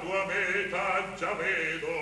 tua meta già vedo.